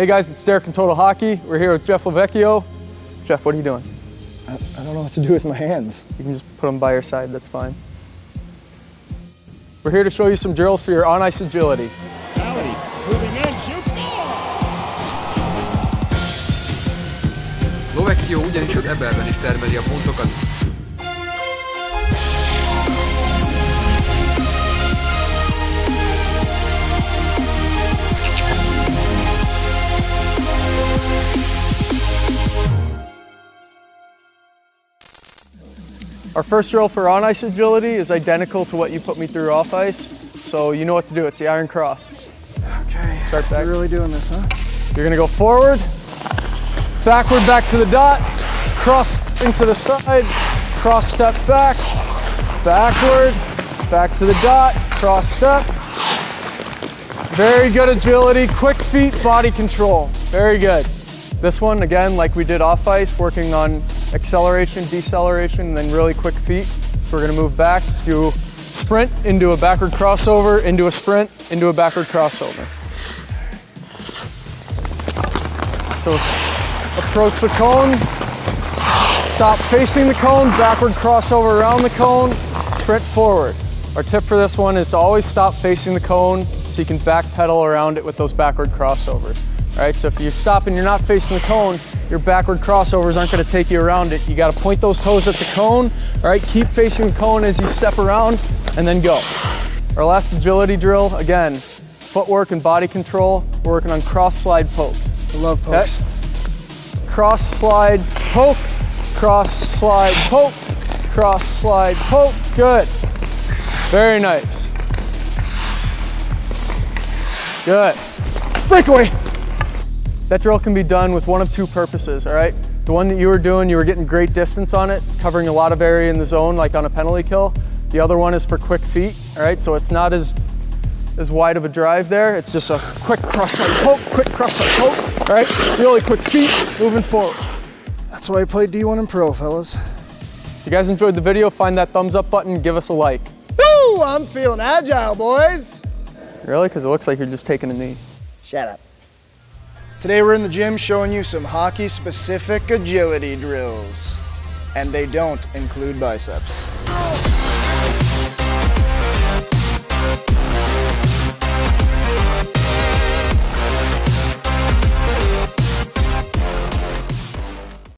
Hey guys, it's Derek from Total Hockey. We're here with Jeff Lavecchio. Jeff, what are you doing? I, I don't know what to do with my hands. You can just put them by your side, that's fine. We're here to show you some drills for your on-ice agility. Howdy, moving in, shoots Lavecchio ugyanis az ebelben is termeli a pontokat, Our first drill for on-ice agility is identical to what you put me through off-ice, so you know what to do. It's the iron cross. Okay. Start back. You're really doing this, huh? You're gonna go forward, backward back to the dot, cross into the side, cross step back, backward, back to the dot, cross step. Very good agility, quick feet, body control. Very good. This one, again, like we did off ice, working on acceleration, deceleration, and then really quick feet. So we're gonna move back to sprint into a backward crossover, into a sprint, into a backward crossover. So approach the cone, stop facing the cone, backward crossover around the cone, sprint forward. Our tip for this one is to always stop facing the cone so you can back pedal around it with those backward crossovers. All right, so if you stop and you're not facing the cone, your backward crossovers aren't gonna take you around it. You gotta point those toes at the cone, all right? Keep facing the cone as you step around and then go. Our last agility drill, again, footwork and body control. We're working on cross slide pokes. I love pokes. Cross slide poke, cross slide poke, cross slide poke. Good. Very nice. Good. Breakaway. That drill can be done with one of two purposes, all right? The one that you were doing, you were getting great distance on it, covering a lot of area in the zone, like on a penalty kill. The other one is for quick feet, all right? So it's not as as wide of a drive there. It's just a quick cross side poke, quick cross side poke, all right? Really quick feet, moving forward. That's why I played D1 and Pro, fellas. If you guys enjoyed the video, find that thumbs up button, give us a like. Woo! I'm feeling agile, boys. Really? Because it looks like you're just taking a knee. Shut up. Today we're in the gym showing you some hockey-specific agility drills. And they don't include biceps.